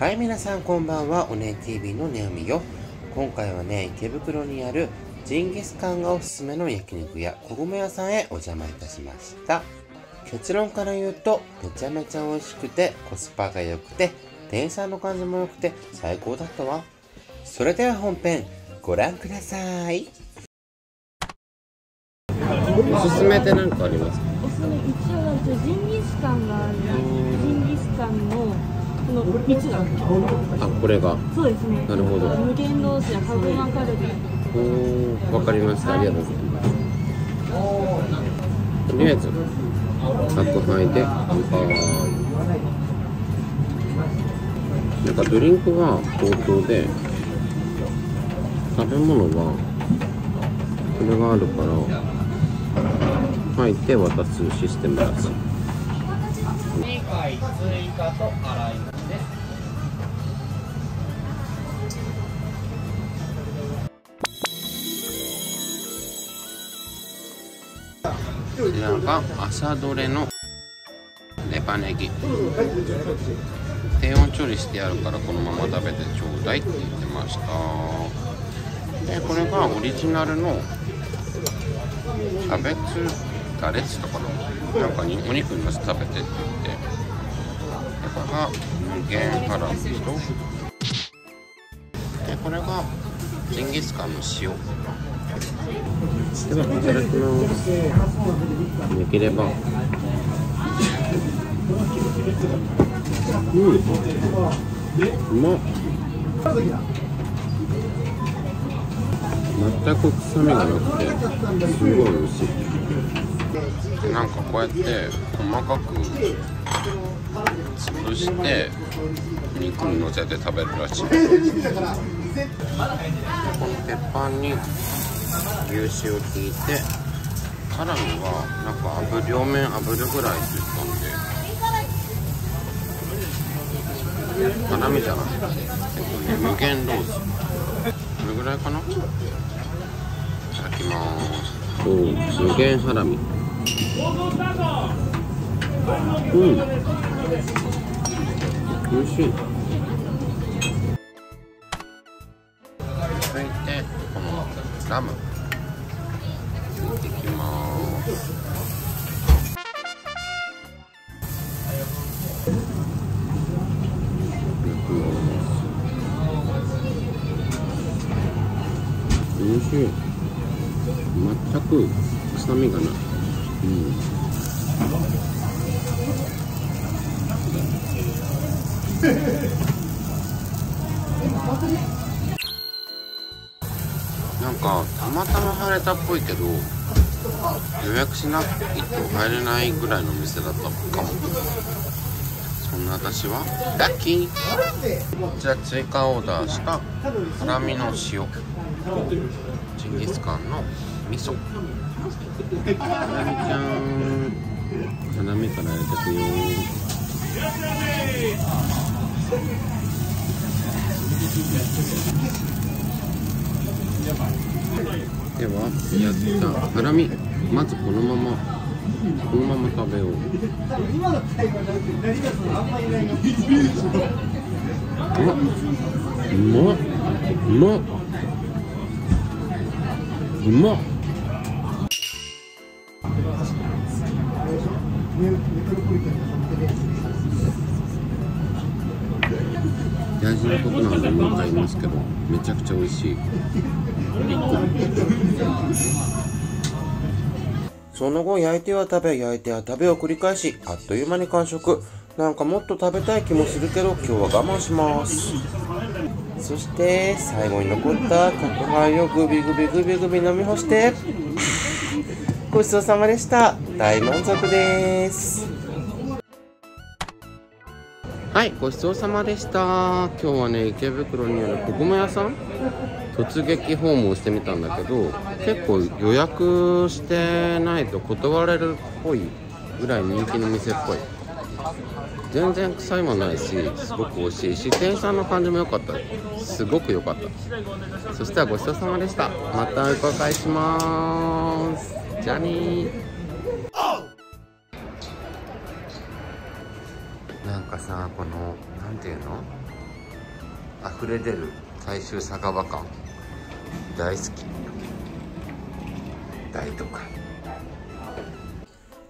はい、皆さんこんばんは。おね TV のねおみよ。今回はね、池袋にあるジンギスカンがおすすめの焼肉屋、小米屋さんへお邪魔いたしました。結論から言うと、めちゃめちゃ美味しくて、コスパが良くて、店員さんの感じも良くて、最高だったわ。それでは本編、ご覧ください。おすすめって何かありますか？おすすめ一応ジンギスカンがあるジンギスカンのこの3つがあ、これが。そうですねなるほど無限ロースやカブマカルビおー、わかりました。ありがとうございます。とりあえず、宅配で乾杯。なんかドリンクは高騰で、食べ物は、これがあるから、入って渡すシステムだし。2回追加と洗いす。こちらが朝どれのレバネギ。低温調理してあるからこのまま食べてちょうだいって言ってました。でこれがオリジナルのキャベツガレッツとかのなんかにお肉にのせて食べてって言って。でこれが無限ハラミと。でこれがジンギスカンの塩。ではいただきますできれば。うん。うまっ全く臭みがなくてすごい美味しい。なんかこうやって細かく潰して肉にのせて食べるらしい。この鉄板に牛脂を引いてハラミはなんか炙両面炙るぐらいって言ったんでハラミじゃなくて、えっとね、無限ロース。これぐらいかな。いただきます。おお無限ハラミ。うん。美味しい。続いてこのラム。いってきます。美味しい。全く臭みがない。うんなん。またま晴れたっぽいけど予約しなくて入れないぐらいの店だったかも。そんな私はラッキー。じゃあ追加オーダーしたハラミの塩。ジンギスカンの味噌。ハラミちゃん。ハラミから入れてくよではやったハラミ。まずこのままこのまま食べよう。うまっ。うまっ。うまっ。うまっ。大事なことなんでもう一回言いますけどめちゃくちゃ美味しい。その後焼いては食べ焼いては食べを繰り返しあっという間に完食。なんかもっと食べたい気もするけど今日は我慢します。そして最後に残った角杯をグビグビグビグビ飲み干してごちそうさまでした。大満足です。はいごちそうさまでした。今日はね池袋にあるこごま屋さん。突撃訪問してみたんだけど結構予約してないと断れるっぽいぐらい人気の店っぽい。全然臭いもないしすごく美味しい。し店員さんの感じも良かった。すごく良かった。そしたらごちそうさまでした。またお伺いします。じゃあね。ーなんかさこのなんていうの？溢れ出る大衆酒場感。大好き。大都会。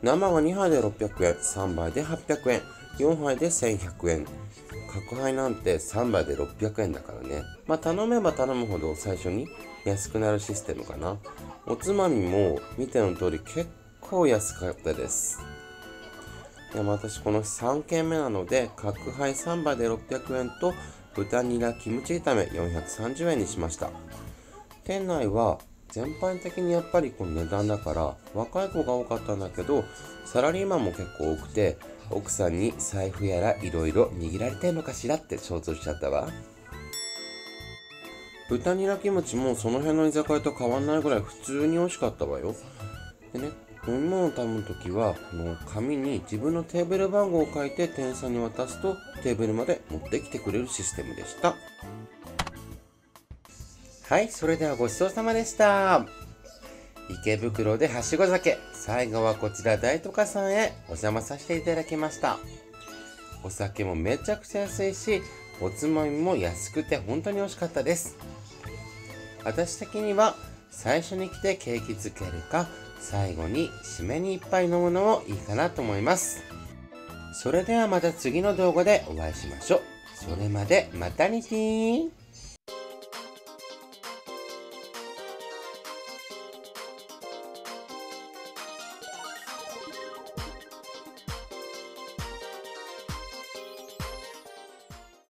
生が2杯で600円。3杯で800円。4杯で1100円。角杯なんて3杯で600円だからね。まあ頼めば頼むほど最初に安くなるシステムかな。おつまみも見ての通り結構安かったです。でも私この3軒目なので角杯3杯で600円と豚ニラキムチ炒め430円にしました。店内は全般的にやっぱりこの値段だから若い子が多かったんだけどサラリーマンも結構多くて奥さんに財布やらいろいろ握られてんのかしらって想像しちゃったわ。豚ニラキムチもその辺の居酒屋と変わんないぐらい普通に美味しかったわよ。でね飲み物を頼むときはこの紙に自分のテーブル番号を書いて店員さんに渡すとテーブルまで持ってきてくれるシステムでした。はいそれではごちそうさまでした。池袋ではしご酒。最後はこちら大都会さんへ。お邪魔させていただきました。お酒もめちゃくちゃ安いしおつまみも安くて本当に美味しかったです。私的には最初に来て景気づけるか最後に締めにいっぱい飲むのもいいかなと思います。それではまた次の動画でお会いしましょう。それまでまたにてー。